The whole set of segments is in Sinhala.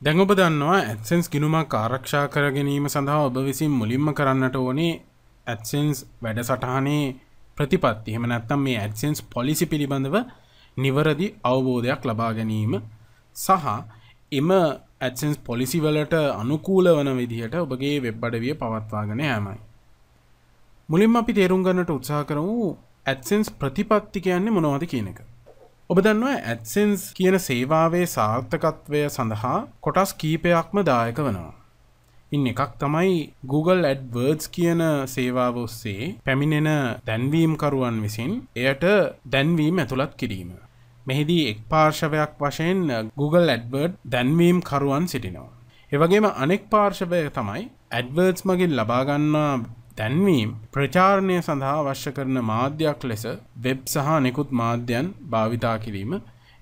දැන් ඔබ දන්නවා ඇත්සන්ස් ගිනුමක් ආරක්ෂා කර ගැනීම සඳහා ඔබ විසින් මුලින්ම කරන්නට ඕනේ ඇත්සන්ස් වැඩ සටහනේ ප්‍රතිපත්ති එහෙම නැත්තම් මේ ඇඩ්සන්ස් පොලිසි පිළිබඳව නිවරදි අවබෝධයක් ලබා ගැනීම සහ එම ඇත්සන්ස් පොලිසි වලට අනුකූල වන විදිහට ඔබගේ වෙබ් අඩවිය පවත්වාගෙන යෑමයි. මුලින්ම අපි තේරුම් ගන්නට උත්සාහ කරමු ඇත්සන්ස් ප්‍රතිපත්ති කියන්නේ මොනවද කියන එක. ඔබ දන්නවා ඇත්සන්ස් කියන සේවාවේ සාර්ථකත්වය සඳහා කොටස් කීපයක්ම දායක වනවා. ඉන් එකක් තමයි Google AdWords කියන සේවාව ඔස්සේ පැමිණෙන දැන්වීම්කරුවන් විසින් එයට දැන්වීම් ඇතුළත් කිරීම. මෙහිදී එක් පාර්ශවයක් වශයෙන් Google AdWord දැන්වීම් කරුවන් සිටිනවා. එවගේම අනෙක් පාර්ශවය තමයි AdWords මගින් ලබාගන්නා දැන්වීම් ප්‍රචාරණය සඳහා අවශ්‍ය කරන මාධ්‍යයක් ලෙස වෙබ් සහ නිකුත් මාධ්‍යයන් භාවිතා කිරීම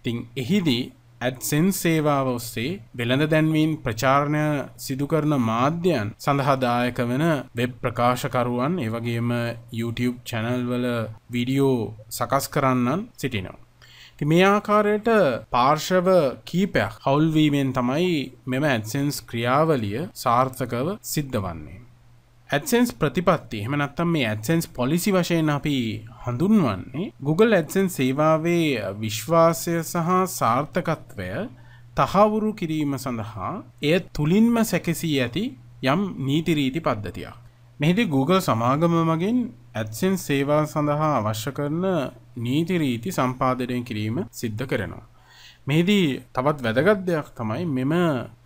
තිං එහිදී ඇඩ්සෙන් සේවාව ඔස්සේ වෙළඳ දැන්වීන් ප්‍රචාරණය සිදු කරන මාධ්‍යයන් සඳහාදායක වෙන වෙබ් ප්‍රකාශකරුවන් ඒවගේම YouTube චැනල් වල විඩියෝ සකස් කරන්නන් සිටිනවා. මේ ආකාරයට පාර්ශව කීපයක් හවුල්වීමෙන් තමයි මෙම ඇඩ්සෙන්ස් ක්‍රියාවලිය සාර්ථකව සිද්ධ වන්නේ. ඇඩසන්ස් ප්‍රතිපත්ති එහම නත්තම් මේ ඇඩසන්ස් පොලිසි වශයෙන් අපි හඳුන්වන්නේ Google ඇඩසන් සේවාවේ විශ්වාසය සහ සාර්ථකත්වය තහවුරු කිරීම සඳහා එය තුළින්ම සැකසී ඇති යම් නීතිරීති පද්ධතියක්. මෙහිදි Google සමාගම මගින් ඇත්සෙන් සේවා සඳහා අවශ්‍ය කරන නීතිරීති සම්පාදනය කිරීම සිද්ධ කරනවා. මෙහිදී තවත් වැදගත් දෙයක් තමයි මෙම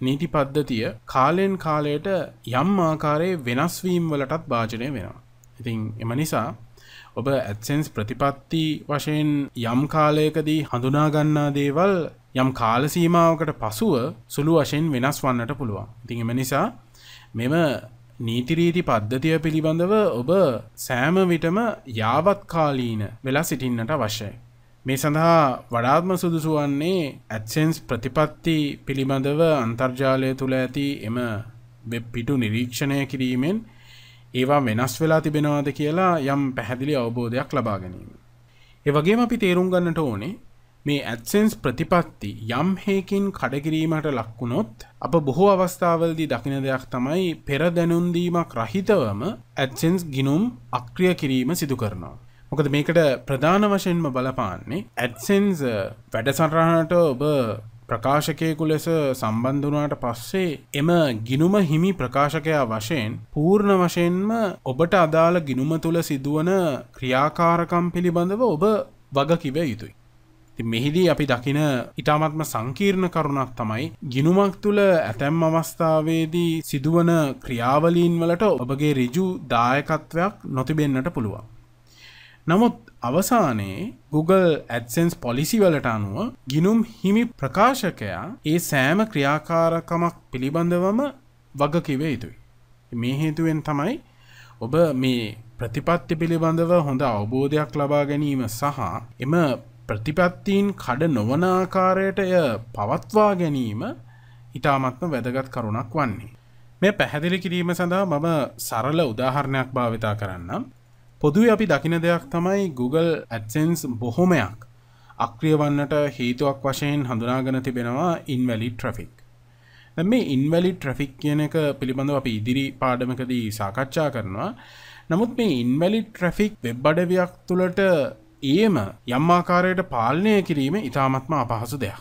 නීති පද්ධතිය කාලෙන් කාලයට යම් ආකාරයේ වෙනස්වීම් වලටත් භාජනය වෙනවා. ඉතින් එම නිසා ඔබ ඇත්සෙන්ස් ප්‍රතිපත්ති වශයෙන් යම් කාලයකදී හඳුනාගන්නා දේවල් යම් කාලසීමාවකට පසුව සුළු වශයෙන් වෙනස් වන්නට පුළුවන්. ඉතින් එම නිසා මෙම නීතිරීති පද්ධතිය පිළිබඳව ඔබ සෑම විටම යාවත්කාලීන වෙලා සිටින්නට අවශ්‍යයි. මේ සඳහා වඩාත්ම සුදුසු වන්නේ ඇත්සෙන්ස් ප්‍රතිපත්ති පිළිබඳව අන්තර්ජාලය තුළ ඇති එම වෙබ් පිටු නිරීක්ෂණය කිරීමෙන් ඒවා වෙනස් වෙලා තිබෙනවාද කියලා යම් පැහැදිලි අවබෝධයක් ලබා ගැනීම. ඒ වගේම අපි තේරුම් ගන්නට ඕනේ මේ ඇත්සෙන්ස් ප්‍රතිපත්ති යම් හේකින් කඩකිරීමට ලක්වුණොත් අප බොහෝ අවස්ථාවලදී දකින දෙයක් තමයි පෙර දැනුන්දීමක් රහිතවම ඇත්සෙන්ස් ගිනුම් අක්‍රිය කිරීම සිදු කරනවා. මොකද මේකට ප්‍රධාන වශයෙන්ම බලපාන්නේ ඇඩ්සෙන්ස් වැඩසටහනට ඔබ ප්‍රකාශකයකු ලෙස සම්බන්ධනාට පස්සේ එම ගිනුම හිමි ප්‍රකාශකයා වශයෙන් පූර්ණ වශයෙන්ම ඔබට අදාළ ගිනුම තුළ සිදුවන ක්‍රියාකාරකම් පිළිබඳව ඔබ වගකිව යුතුයි. මෙහිදී අපි දකින ඉතාමත්ම සංකීර්ණ කරුණක් තමයි ගිනුමක් තුළ ඇතැම් අවස්ථාවේදී සිදුවන ක්‍රියාවලීන් වලට ඔබගේ රිජු දායකත්වයක් නොතිබෙන්න්නට පුළුවන්. නමුත් අවසානයේ Google AdSense පොලිසි වලට අනුව ගිනුම් හිමි ප්‍රකාශකයා ඒ සෑම ක්‍රියාකාරකමක් පිළිබඳවම වගකිව යුතුයි. මේ හේතුවෙන් තමයි ඔබ මේ ප්‍රතිපත්ති පිළිබඳව හොඳ අවබෝධයක් ලබා ගැනීම සහ එම ප්‍රතිපත්තීන් කඩ නොවන ආකාරයට එය පවත්වා ගැනීම ඉතාමත්ම වැදගත් කරුණක් වන්නේ. මේ පැහැදිලි කිරීම සඳහා මම සරල උදාහරණයක් භාවිතා කරන්නම්. පොදුවේ අපි දකින දෙයක් තමයි Google AdSense බොහොමයක් අක්‍රිය වන්නට හේතුවක් වශයෙන් හඳුනාගෙන තිබෙනවා ඉන්වැලි ට්‍රෆික්. මේ ඉන්වැලි ට්‍රෆික් කියන එක පිළිබඳව අපි ඉදිරි පාඩමකදී සාකච්ඡා කරනවා. නමුත් මේ ඉන්වැලි ට්‍රෆික් වෙබ් අඩවියක් තුළට ඒම යම් ආකාරයට පාලනය කිරීම ඉතාමත්ම අපහසු දෙයක්.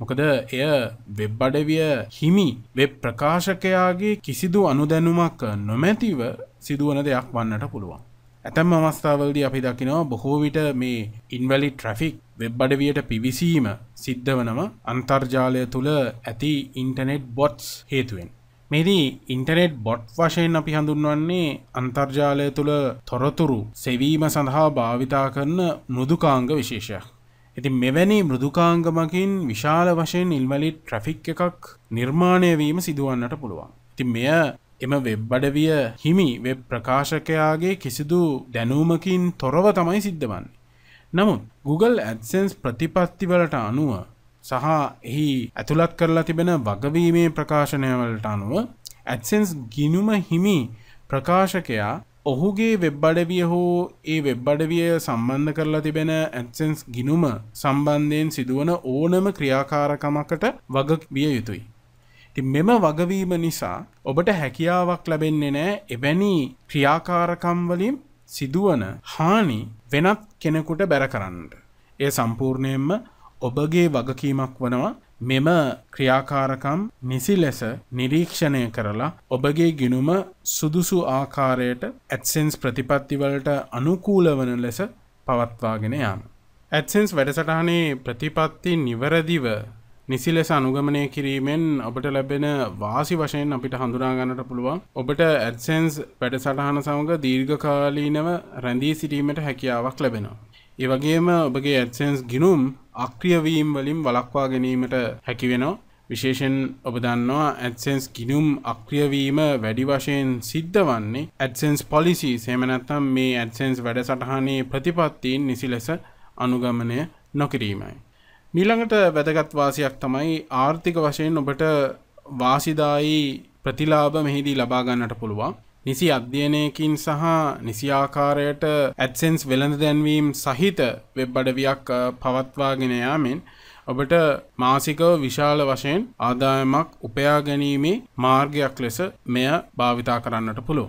මොකද එය වෙබ් අඩවිය හිමි වෙබ් ප්‍රකාශකයාගේ කිසිදු අනුදැනුමක් නොමැතිව සිදුවන දෙයක් වන්නට පුළුවන්. ඇතැම් අවස්ථාවලදී අපි දකිනවා බොහෝ විට මේ ඉන්වැලි ට්‍රෆික් වෙබ් අඩවියට පිවිසීම සිද්ධ වනම අන්තර්ජාලය තුළ ඇති ඉන්ටනෙට් බොට්ස් හේතුවෙන්. මෙදී ඉන්ටනෙට් බොට් වශයෙන් අපි හඳුන්වන්නේ අන්තර්ජාලය තුළ තොරතුරු සෙවීම සඳහා භාවිතා කරන මෘදුකාංග විශේෂයක්. ඉති මෙවැනි මෘදුකාංගමකින් විශාල වශයෙන් ඉල්වලි ට්‍රෆික් එකක් නිර්මාණය වීම සිදුවන්නට පුළුවන්. ති මෙය එම වෙබ් අඩවිය හිමි වෙබ් ප්‍රකාශකයාගේ කිසිදු දැනූමකින් තොරව තමයි සිද්ධවන්නේ. නමුත් Google AdSense ප්‍රතිපත්තිවලට අනුව සහ එහි ඇතුළත් කරලා තිබෙන වගවීමේ ප්‍රකාශනයවලට අනුව AdSense ගිනුම හිමි ප්‍රකාශකයා ඔහුගේ වෙබ් අඩවිය හෝ ඒ වෙබ් අඩවිය සම්බන්ධ කරලා තිබෙන AdSense ගිනුම සම්බන්ධයෙන් සිදුවන ඕනම ක්‍රියාකාරකමකට වග විය යුතුයි. ති මෙම වගවීම නිසා ඔබට හැකියාවක් ලැබෙන්නේ නෑ එවැනි ක්‍රියාකාරකම්වලින් සිදුවන හානි වෙනත් කෙනෙකුට බැර කරන්නට. ඒ සම්පූර්ණයෙන්ම ඔබගේ වගකීමක් වනවා මෙම ක්‍රියාකාරකම් නිසි ලෙස නිරීක්ෂණය කරලා ඔබගේ ගිනුම සුදුසු ආකාරයට ඇත්සෙන්ස් ප්‍රතිපත්තිවලට අනුකූල වන ලෙස පවත්වාගෙන යාම. ඇත්සෙන්ස් වැඩසටහනේ ප්‍රතිපත්ති නිවැරදිව නිසි ලෙස අනුගමනය කිරීමෙන් ඔබට ලැබෙන වාසි වශයෙන් අපිට හඳුනාගන්නට පුළුවන් ඔබට ඇඩසන්ස් වැඩසටහන සමඟ දීර්ඝකාලීනව රැඳී සිටීමට හැකියාවක් ලැබෙනවා. ඒවගේම ඔබගේ ඇඩසන්ස් ගිනුම් අක්‍රියවීම් වලින් වලක්වා ගැනීමට හැකිවෙනවා. විශේෂෙන් ඔබ දන්නවා ඇඩසන්ස් ගිනුම් අක්‍රියවීම වැඩි වශයෙන් සිද්ධ වන්නේ ඇඩසන්ස් පොලිසි සේමනැත්තම් මේ ඇඩසන්ස් වැඩ සටහනේ ප්‍රතිපත්තිීන් නිසි ලෙස අනුගමනය නොකිරීමයි. මීළඟට වැදගත් වාසියක් තමයි ආර්ථික වශයෙන් ඔබට වාසිදායි ප්‍රතිලාභ මෙහිදී ලබාගන්නට පුළුවන්. නිසි අධ්‍යයනයකින් සහ නිසිආකාරයට ඇත්සෙන්ස් වෙළඳ දැන්වීම් සහිත වෙබ් අඩවියක් පවත්වාගෙන යාමෙන් ඔබට මාසිකව විශාල වශයෙන් ආදායමක් උපයා ගැනීමේ මාර්ගයක් ලෙස මෙය භාවිතා කරන්නට පුළුව.